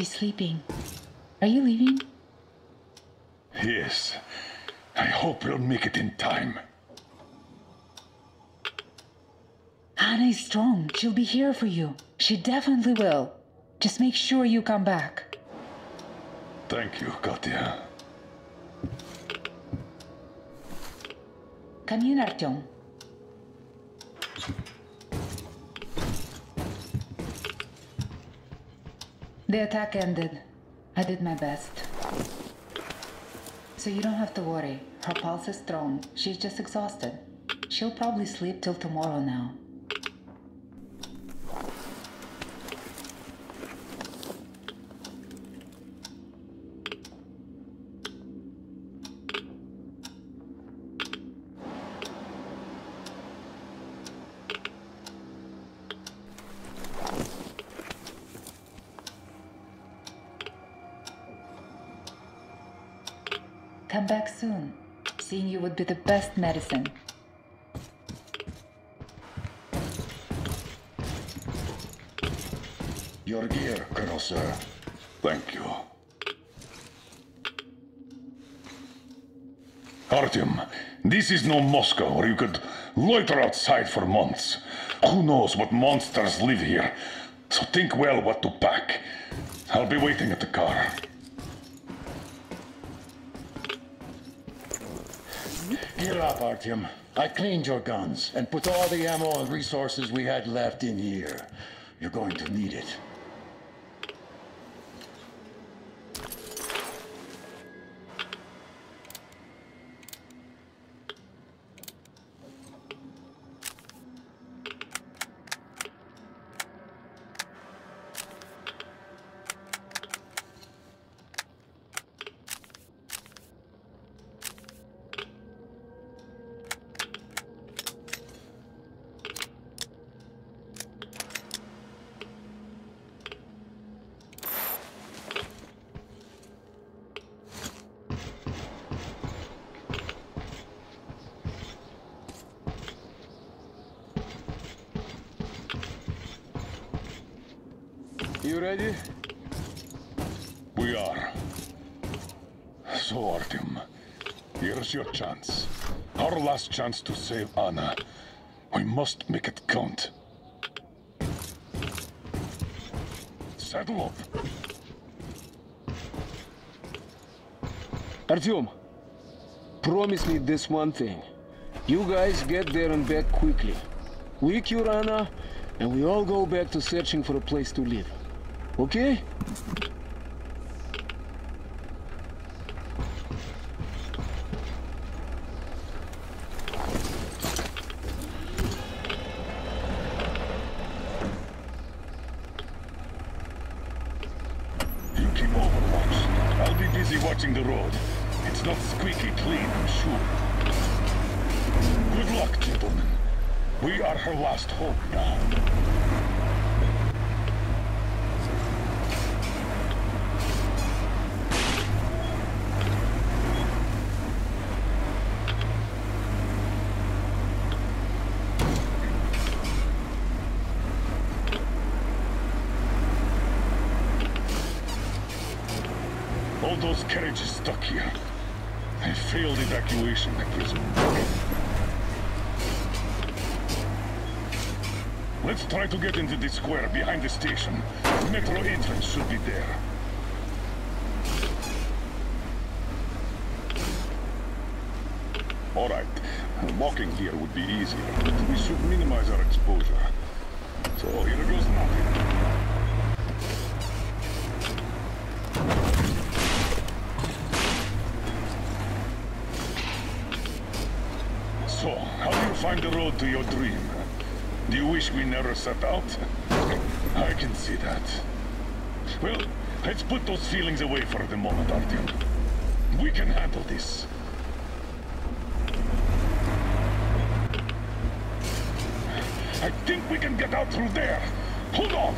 She's sleeping. Are you leaving? Yes. I hope we'll make it in time. Anna is strong. She'll be here for you. She definitely will. Just make sure you come back. Thank you, Katya. Come in, Artyom. The attack ended. I did my best. So you don't have to worry. Her pulse is strong. She's just exhausted. She'll probably sleep till tomorrow now. Come back soon. Seeing you would be the best medicine. Your gear, Colonel Sir. Thank you. Artyom, this is no Moscow where you could loiter outside for months. Who knows what monsters live here? So think well what to pack. I'll be waiting at the car. Gear up, Artyom. I cleaned your guns and put all the ammo and resources we had left in here. You're going to need it. You ready? We are. So, Artyom, your chance. Our last chance to save Anna. We must make it count. Saddle up. Artyom, promise me this one thing. You guys get there and back quickly. We cure Anna, and we all go back to searching for a place to live. Okay? You keep overwatch. I'll be busy watching the road. It's not squeaky clean, I'm sure. Good luck, gentlemen. We are her last hope now. All those carriages stuck here. A failed evacuation, I presume. Let's try to get into the square behind the station. Metro entrance should be there. All right. Walking here would be easier, but we should minimize our exposure. So here goes nothing. So, how do you find the road to your dream? Do you wish we never set out? Can see that. Well, let's put those feelings away for the moment, Artyom. We can handle this. I think we can get out through there. Hold on!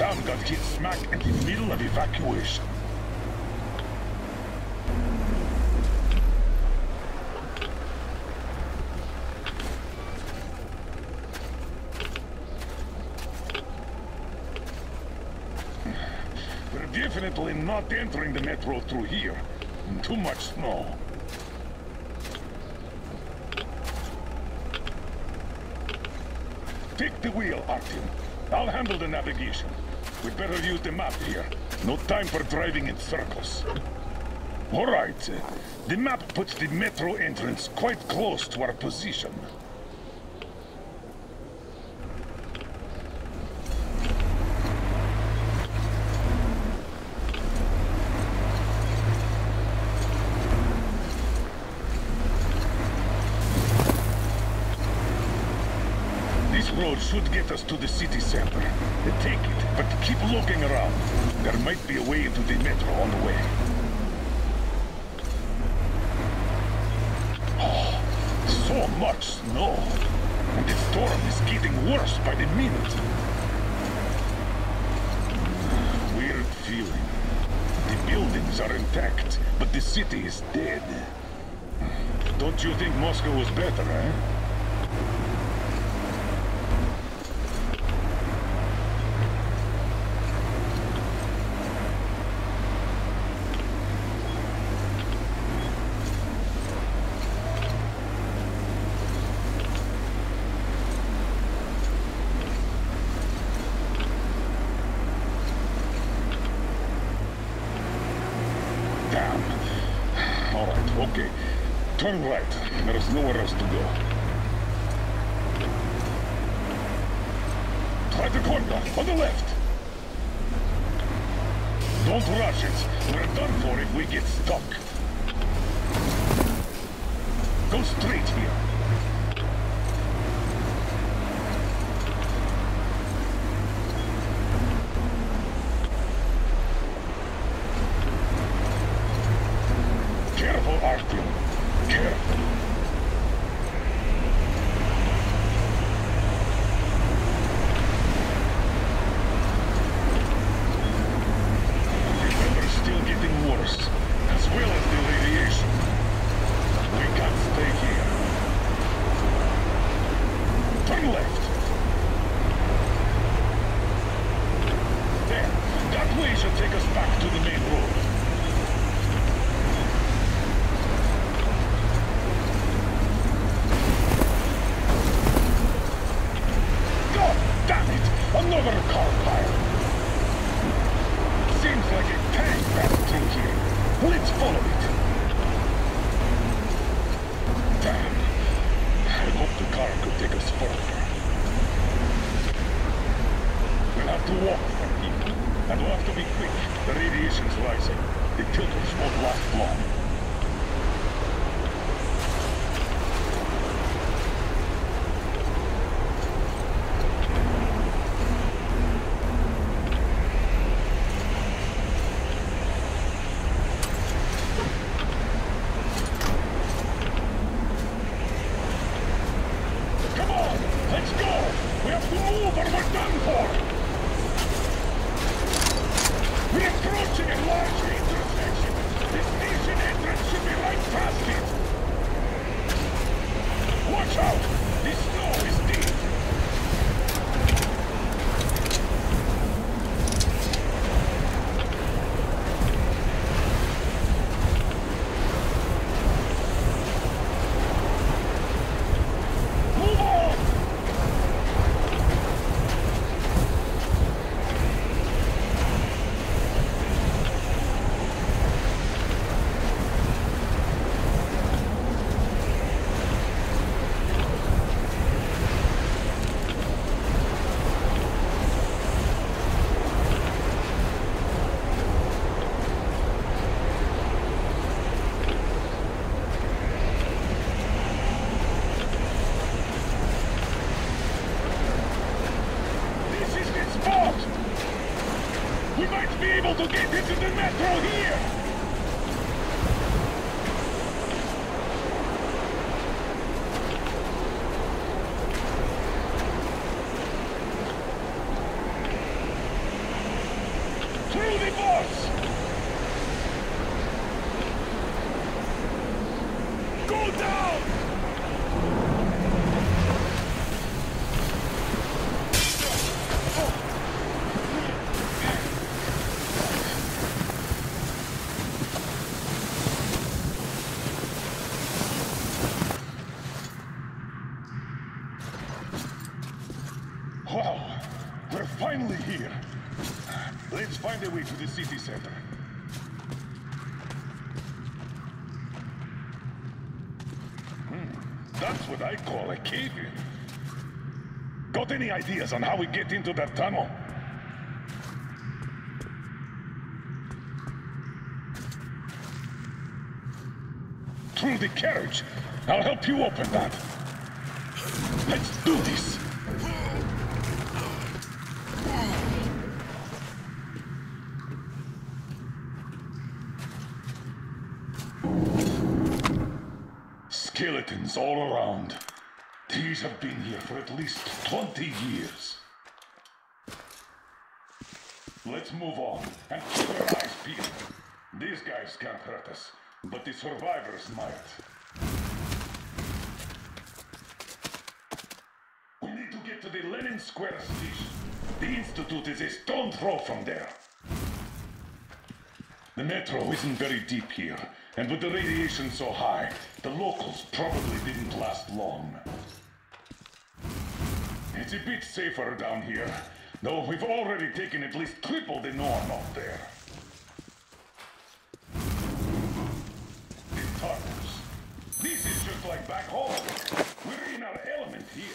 town got hit smack in the middle of evacuation. We're definitely entering the metro through here. Too much snow. Take the wheel, Artyom. I'll handle the navigation. We'd better use the map here. No time for driving in circles. All right. The map puts the metro entrance quite close to our position. This road us to the city center. Take it, but keep looking around. There might be a way into the metro on the way. Oh, so much snow. And the storm is getting worse by the minute. Weird feeling. The buildings are intact, but the city is dead. Don't you think Moscow was better, eh? Damn. All right, okay. Turn right. There is nowhere else to go. Try the corner, on the left. Don't rush it. We're done for if we get stuck. Go straight here. Careful, Artyom. Careful. The weather's still getting worse, as well as the radiation. We can't stay here. Turn left. There. That way should take us back to the main road. God damn it! Another car pile! Seems like a tank passed through here. Let's follow it. Damn. I hope the car could take us further. We'll have to walk from here. And we'll have to be quick. The radiation's rising. The filters won't last long. Come on, let's go! We have to move or we're done for! We're approaching a large intersection. The station entrance should be right past it. Watch out! The snow is deep. Move on! This is the spot! We might be able to get into the metro here! Through the boss! Go down! Wow, we're finally here. Let's find a way to the city center. Hmm, that's what I call a cave-in. Got ideas on how we get into that tunnel? Through the carriage. I'll help you open that. Let's do this. Skeletons all around. These have been here for at least 20 years. Let's move on and keep our eyes peeled. These guys can't hurt us, but the survivors might. We need to get to the Lenin Square station. The Institute is a stone throw from there. The metro isn't very deep here, and with the radiation so high, the locals probably didn't last long. It's a bit safer down here, though we've already taken at least triple the norm up there. The tunnels. This is just like back home. We're in our element here.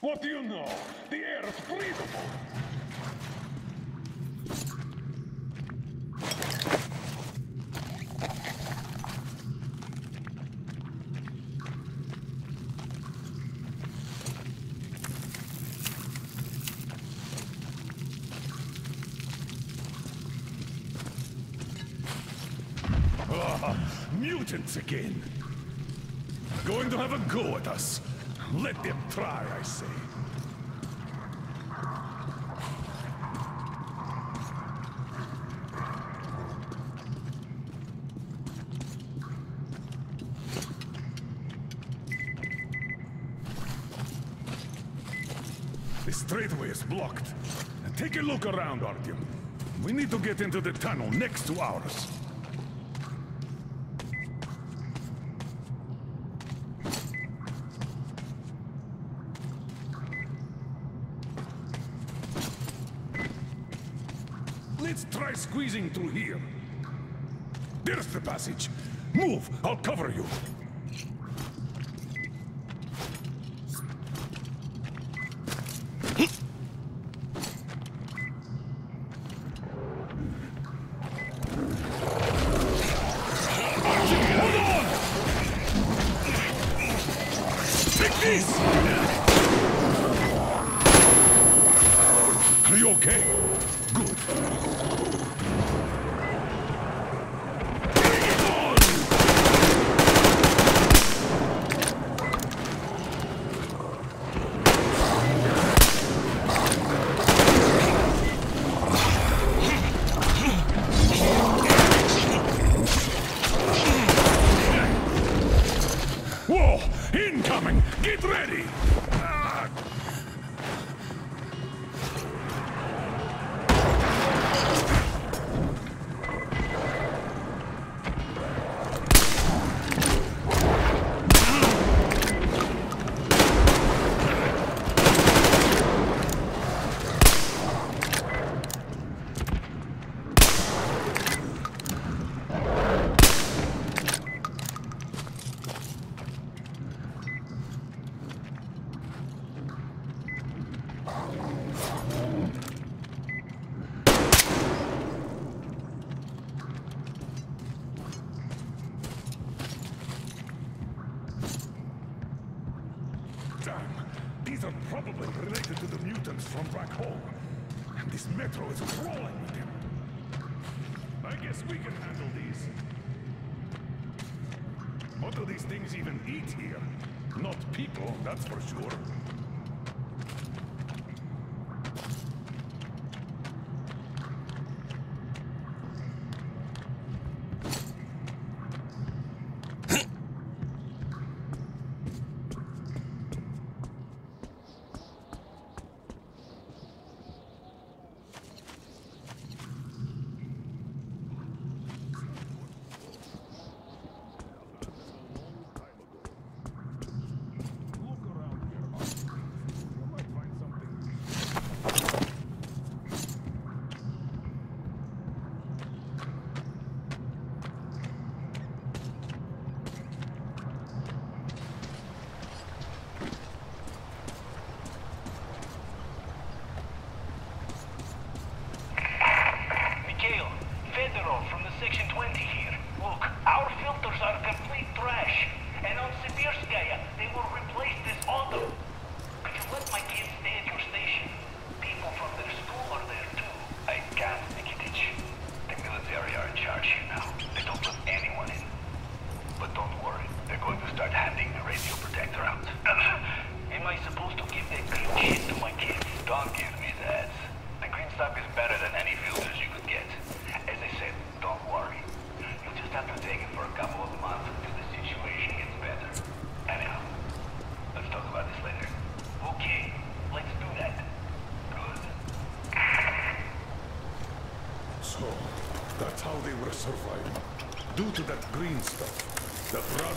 What do you know? The air is breathable. Ah, mutants again. Going to have a go at us. Let them try, I say. The straightway is blocked. Take a look around, Artyom. We need to get into the tunnel next to ours. Let's try squeezing through here. There's the passage. Move, I'll cover you.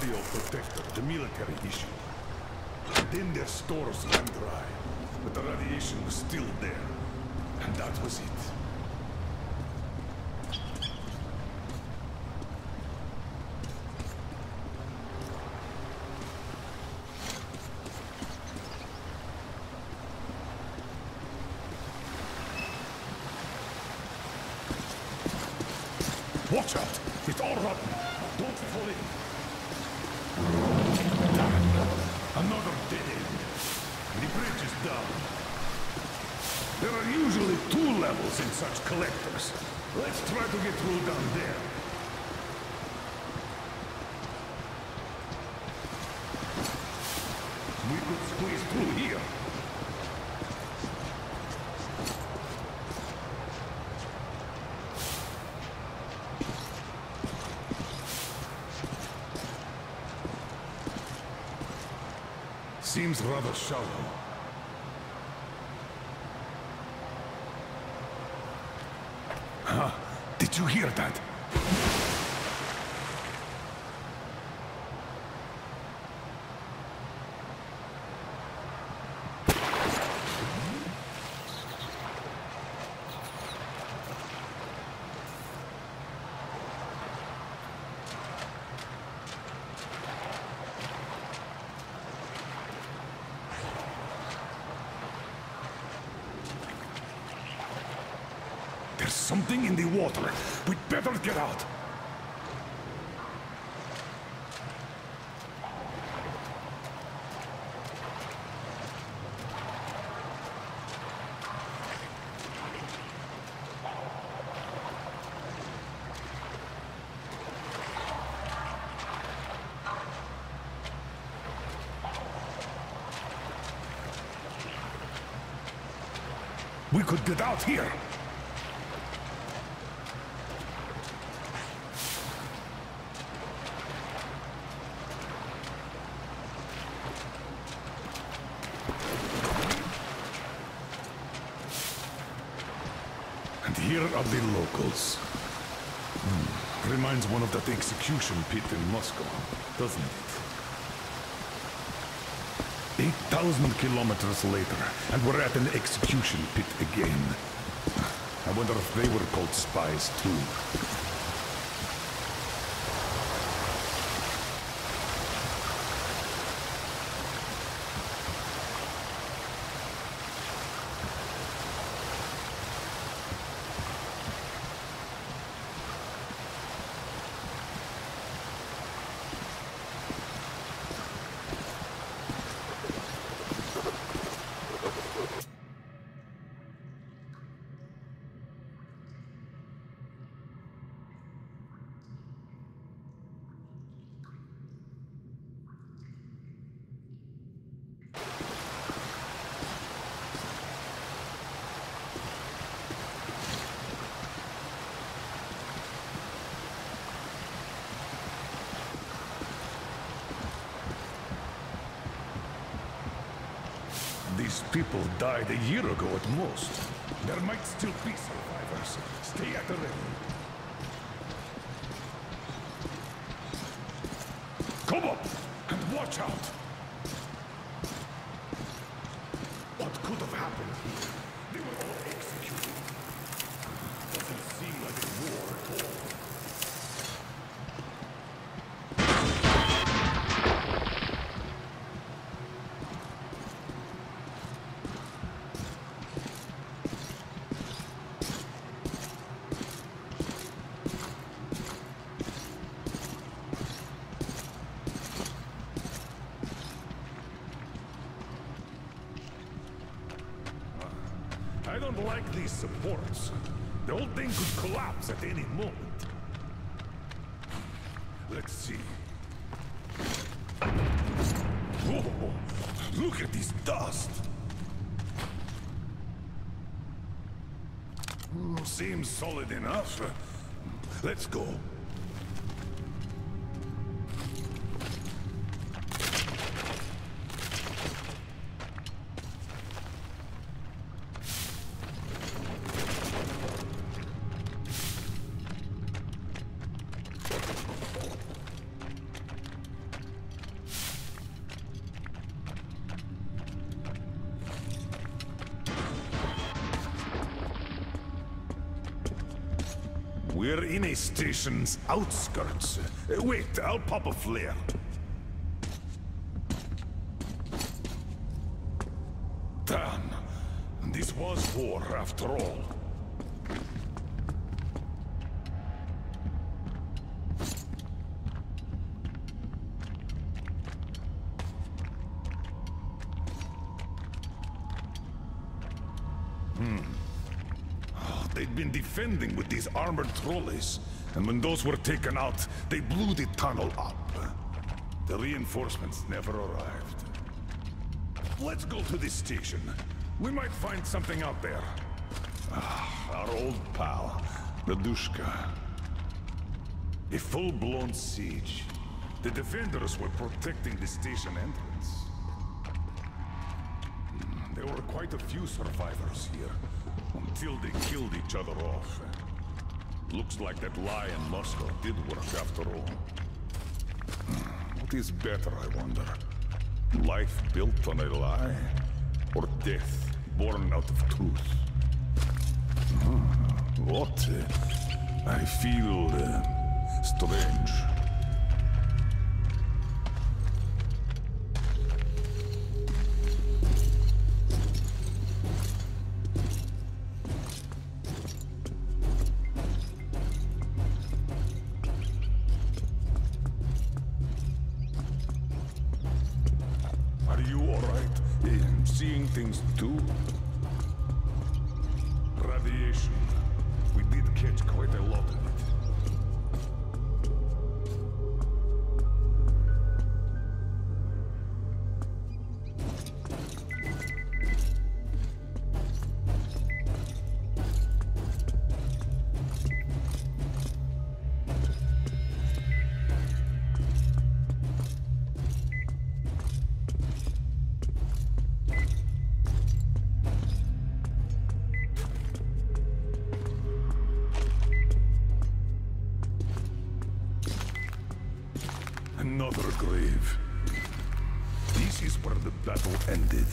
radio protector, the military issue. Then their stores ran dry, but the radiation was still there. And that was it. troubles in such collectors. Let's try to get through down there. We could squeeze through here. Seems rather shallow. you hear that? There's something in the water. We'd better get out. We could get out here. Mm. Reminds one of that execution pit in Moscow, doesn't it? 8,000 kilometers later, and we're at an execution pit again. I wonder if they were called spies, too. People died a year ago at most. There might still be survivors. Stay at the ready. Come up and watch out. What could have happened here? They were all executed. Doesn't seem like a war at all. I don't like these supports. The whole thing could collapse at any moment. Let's see. Whoa! Look at this dust! Seems solid enough. Let's go. Station's outskirts. Uh, Wait, I'll pop a flare. Damn. This was war after all. They'd been defending with these armored trolleys, and when those were taken out, they blew the tunnel up. The reinforcements never arrived. Let's go to this station. We might find something out there. Ah, our old pal, Radushka. A full-blown siege. The defenders were protecting the station entrance. Hmm, There were quite a few survivors here, until they killed each other off. Looks like that lie in Moscow did work after all. What is better, I wonder? Life built on a lie? Or death born out of truth? Hmm, What? I feel... uh, strange. Another grave. This is where the battle ended.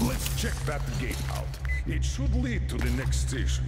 Let's check that gate out. It should lead to the next station.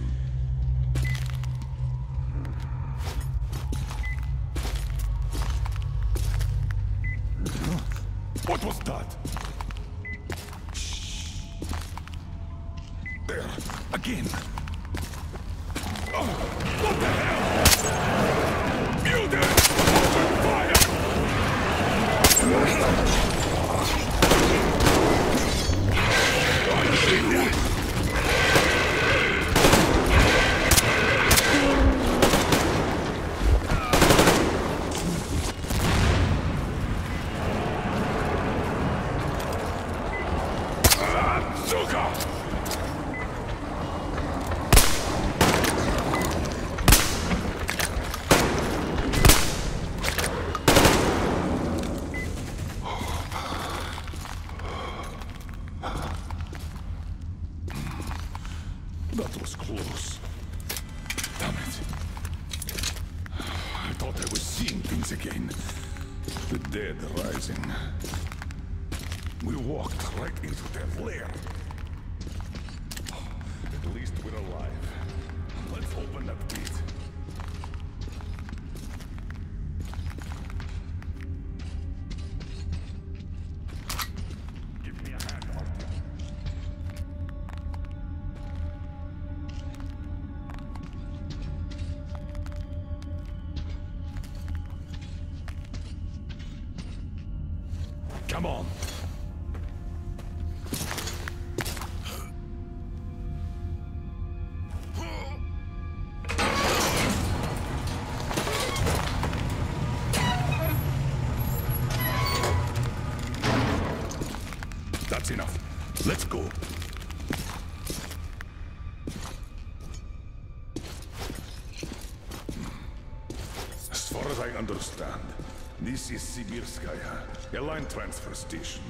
Walked right into their lair. At least we're alive. Let's open that gate. That's enough. Let's go. As far as I understand, this is Sibirskaya, a line transfer station.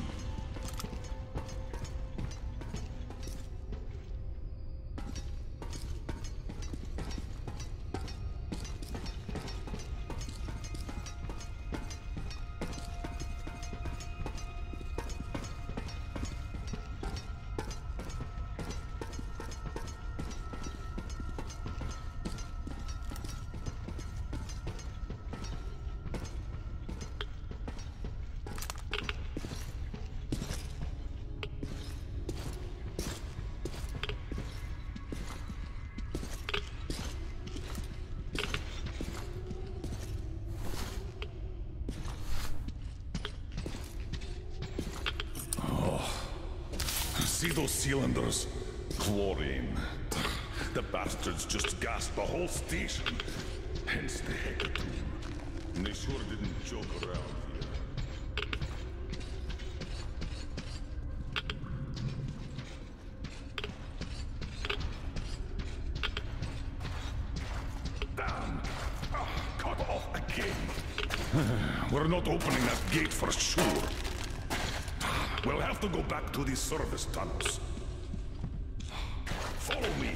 See those cylinders? Chlorine. The bastards just gassed the whole station. Hence the hecatomb. And they sure didn't joke around! Ah, cut off again. We're not opening that gate for sure. To go back to the service tunnels. Follow me.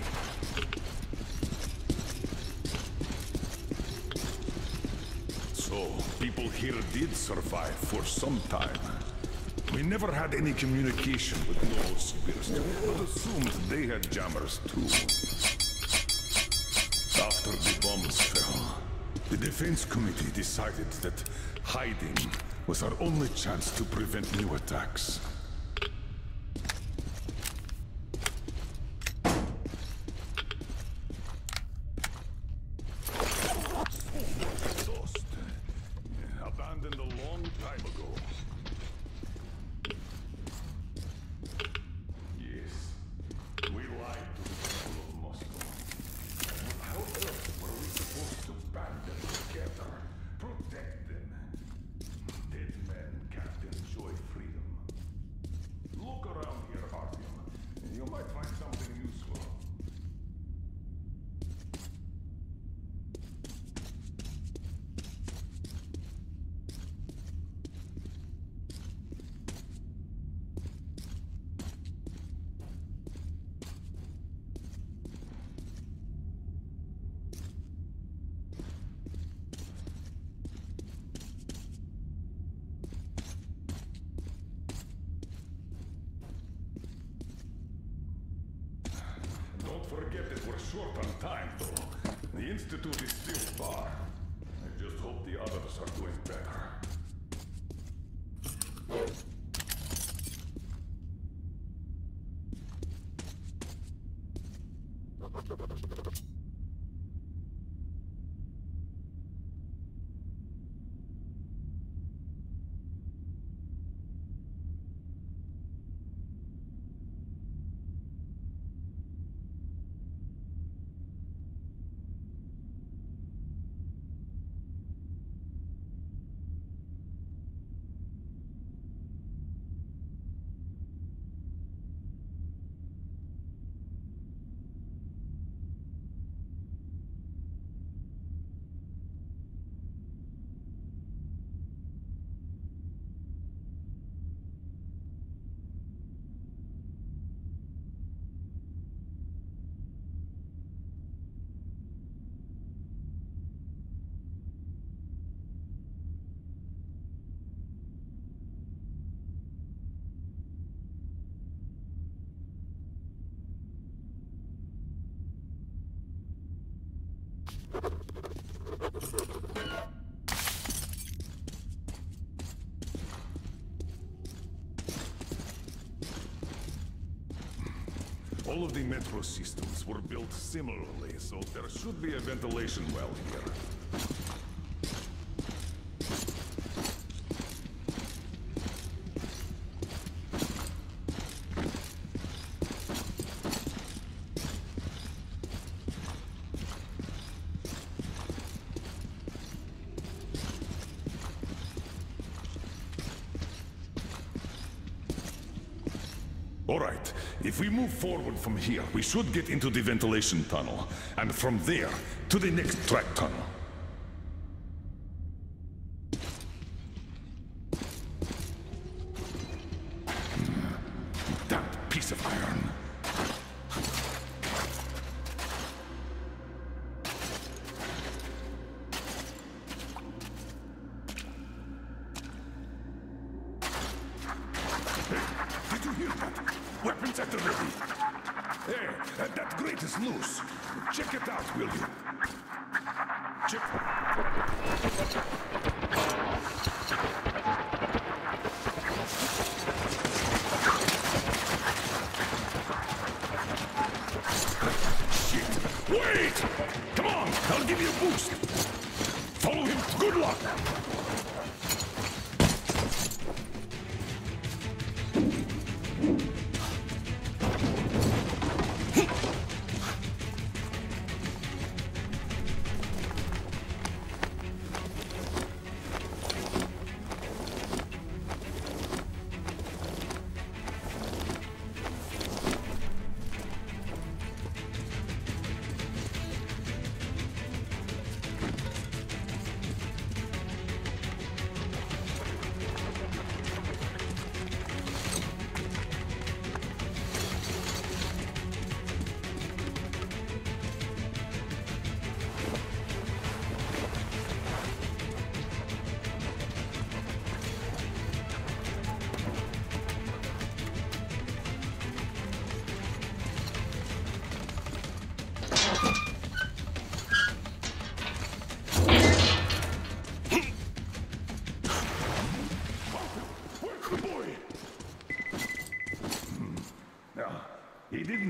So, people here did survive for some time. We never had any communication with Novosibirsk, but assumed they had jammers too. After the bombs fell, the Defense Committee decided that hiding was our only chance to prevent new attacks. Exhaust. Abandoned a long time ago. Yes, we lied to the people of Moscow. How else were we supposed to band them together? Protect them? Dead men can't enjoy freedom. Look around here, Artyom, and you might find something useful. Don't forget that we're short on time, though. The Institute is still far. I just hope the others are doing better. All of the metro systems were built similarly, so there should be a ventilation well here. If we move forward from here, we should get into the ventilation tunnel, and from there to the next track tunnel.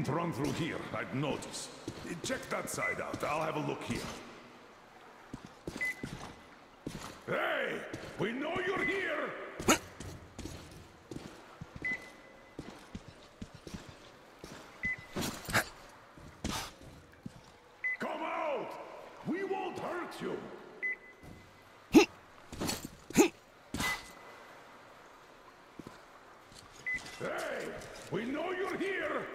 Run through here, I'd notice. Check that side out. I'll have a look here. Hey! We know you're here! Come out! We won't hurt you! Hey! We know you're here!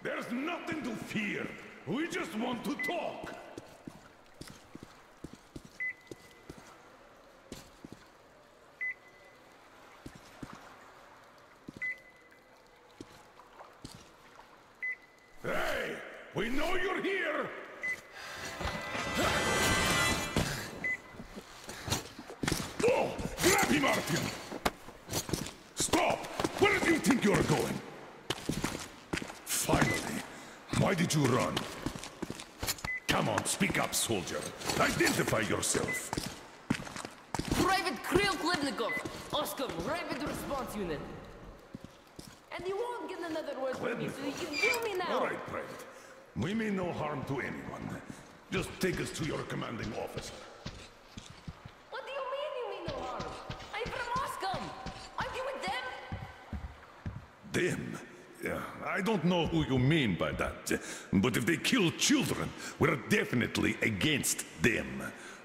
There's nothing to fear. We just want to talk. Hey! We know you're here! Oh! Grab him, Artyom! Stop! Where do you think you're going? Finally. Why did you run? Come on, speak up, soldier. Identify yourself. Private Kirill Klebnikov, Oscar, Rapid Response Unit. And you won't get another word from me, so you can kill me now. All right, Private. We mean no harm to anyone. Just take us to your commanding officer. I don't know who you mean by that. But if they kill children, we're definitely against them.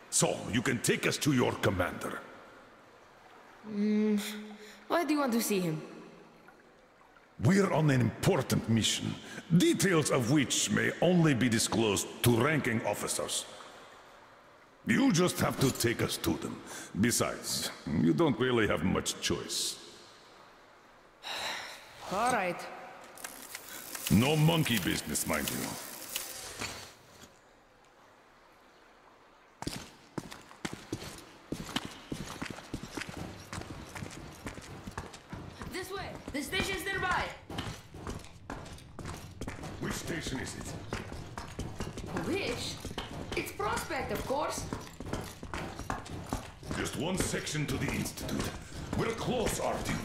So, you can take us to your commander. Hmm, why do you want to see him? We're on an important mission, details of which may only be disclosed to ranking officers. You just have to take us to them. Besides, you don't really have much choice. All right. No monkey business, mind you. This way. The station's nearby. Which station is it? Which? It's Prospect, of course. Just one section to the Institute. We're close, Artyom.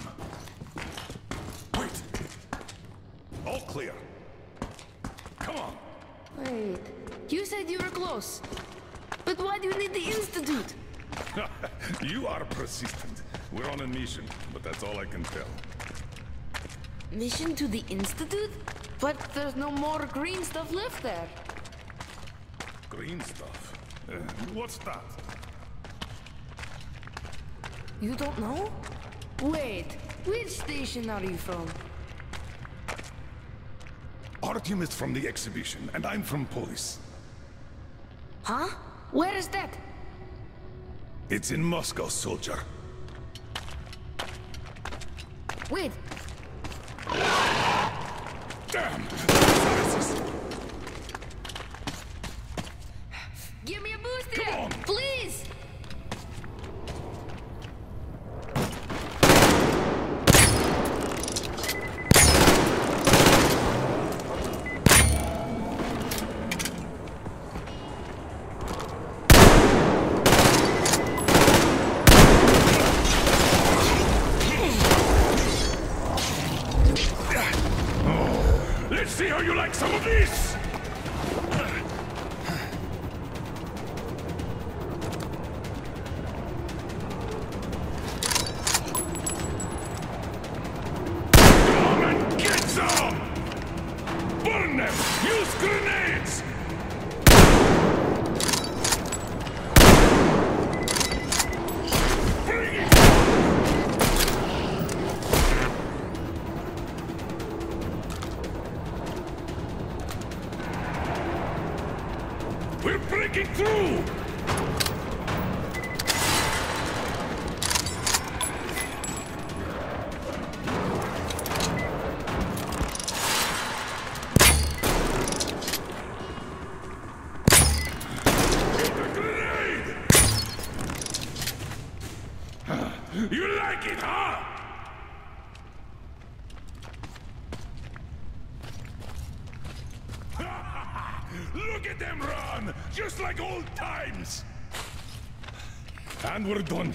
Wait. All clear. Come on. Wait, you said you were close. But why do you need the Institute? you are persistent. We're on a mission, but that's all I can tell. Mission to the Institute? But there's no more green stuff left there. Green stuff. Uh, what's that? You don't know? Wait, which station are you from? Artyom is from the exhibition, and I'm from Polis. Huh? Where is that? It's in Moscow, soldier. Wait,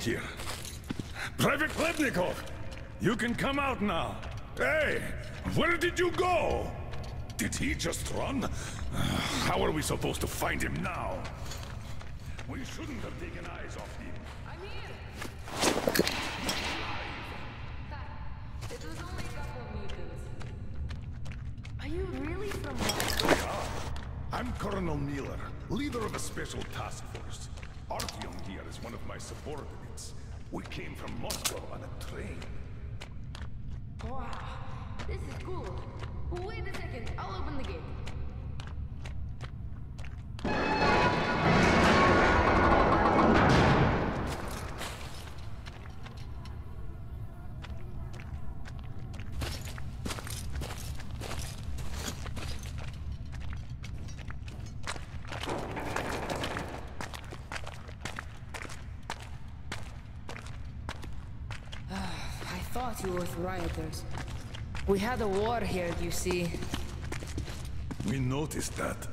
here. Private Klebnikov, you can come out now. Hey, where did you go? Did he just run? How are we supposed to find him now? We shouldn't have taken eyes off him. I'm here! It was only a couple of mutants. Are you really from Moscow? I'm Colonel Miller, leader of a special task force. Artyom here is one of my subordinates. We came from Moscow on a train. Wow, this is cool. Wait a second, I'll open the gate. Rioters. We had a war here, you see. We noticed that.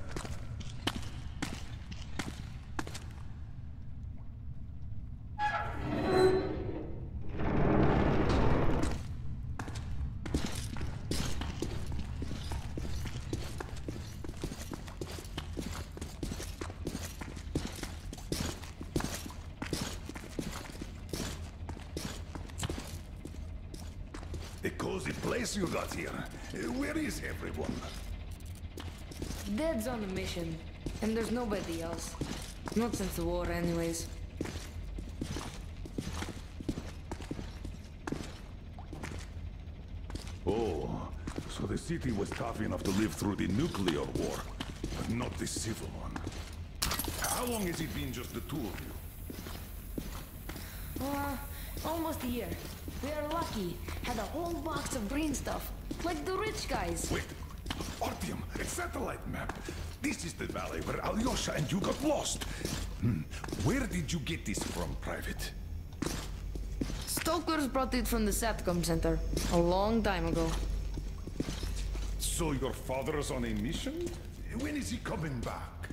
A cozy place you got here. Uh, Where is everyone? Dead's on a mission, and there's nobody else. Not since the war, anyways. Oh, so the city was tough enough to live through the nuclear war, but not the civil one. How long has it been just the two of you? Uh, almost a year. We are lucky. Had a whole box of green stuff. Like the rich guys. Wait, Artyom, a satellite map. This is the valley where Alyosha and you got lost. Hmm. Where did you get this from, Private? Stalkers brought it from the SATCOM center. A long time ago. So your father's on a mission? When is he coming back?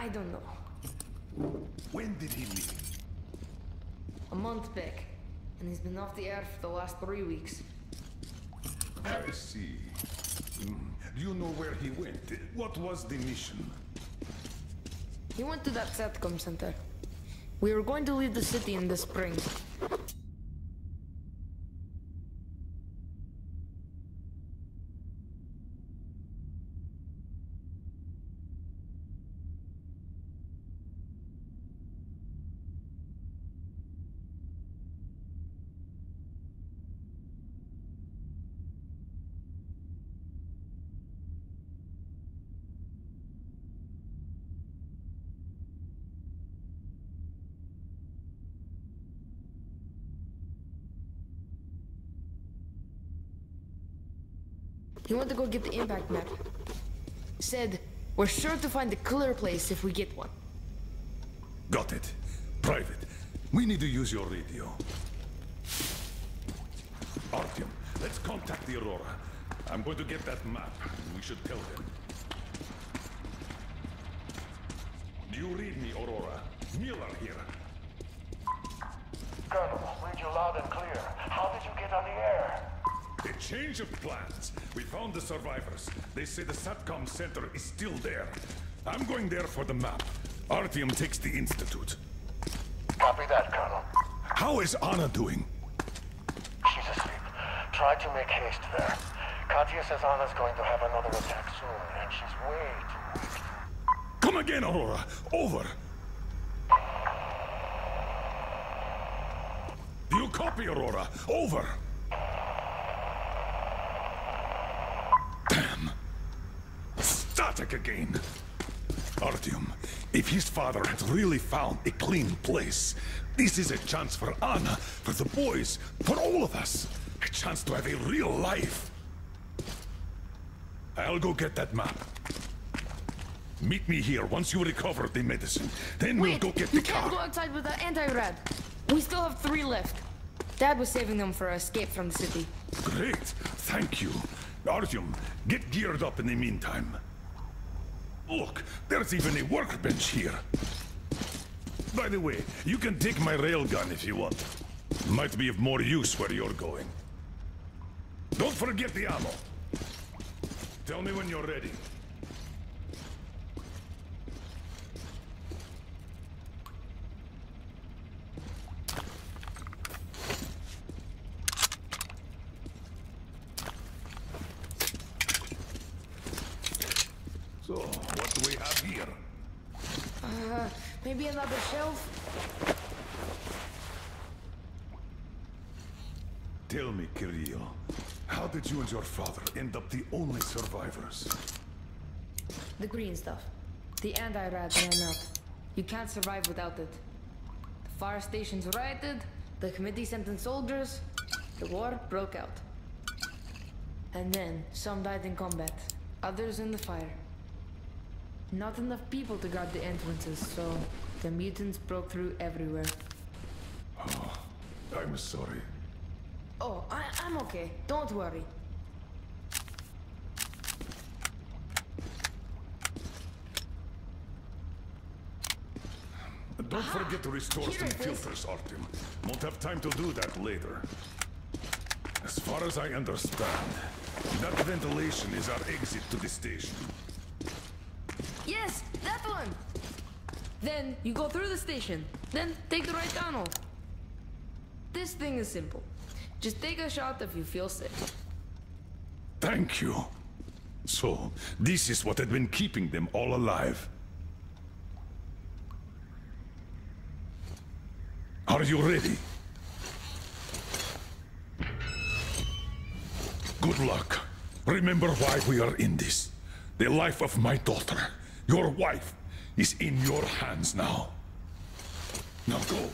I don't know. When did he leave? a month back. And he's been off the air for the last three weeks. I see. Hmm. Do you know where he went? What was the mission? He went to that SATCOM center. We were going to leave the city in the spring. He went to go get the impact map. Said, we're sure to find a clear place if we get one. Got it. Private. We need to use your radio. Artyom, let's contact the Aurora. I'm going to get that map. We should tell them. Do you read me, Aurora? Miller here. Colonel, read you loud and clear. How did you get on the air? A change of plans. We found the survivors. They say the SATCOM center is still there. I'm going there for the map. Artyom takes the Institute. Copy that, Colonel. How is Anna doing? She's asleep. Try to make haste there. Katya says Anna's going to have another attack soon, and she's way too weak. Come again, Aurora. Over. Do you copy, Aurora? Over. Damn. Static again. Artyom, if his father had really found a clean place, this is a chance for Anna, for the boys, for all of us. A chance to have a real life. I'll go get that map. Meet me here once you recover the medicine. Then we'll go get the you the can't car. go outside with the anti-rad. We still have three left. Dad was saving them for our escape from the city. Great, thank you. Artyom, get geared up in the meantime. Look, there's even a workbench here. By the way, you can take my railgun if you want. Might be of more use where you're going. Don't forget the ammo. Tell me when you're ready. So, what do we have here? Uh, maybe another shelf? Tell me, Kirill, how did you and your father end up the only survivors? The green stuff. The anti-rad ran out. You can't survive without it. The fire stations rioted, the committee sent in soldiers, the war broke out. And then, some died in combat, others in the fire. Not enough people to guard the entrances, so the mutants broke through everywhere. Oh, I'm sorry. Oh, I, I'm okay. Don't worry. Don't forget to restore Here some filters, Artyom. Won't have time to do that later. As far as I understand, that ventilation is our exit to the station. Yes, that one! Then you go through the station, then take the right tunnel. This thing is simple. Just take a shot if you feel sick. Thank you. So, this is what had been keeping them all alive. Are you ready? Good luck. Remember why we are in this. The life of my daughter, your wife, is in your hands now. Now go.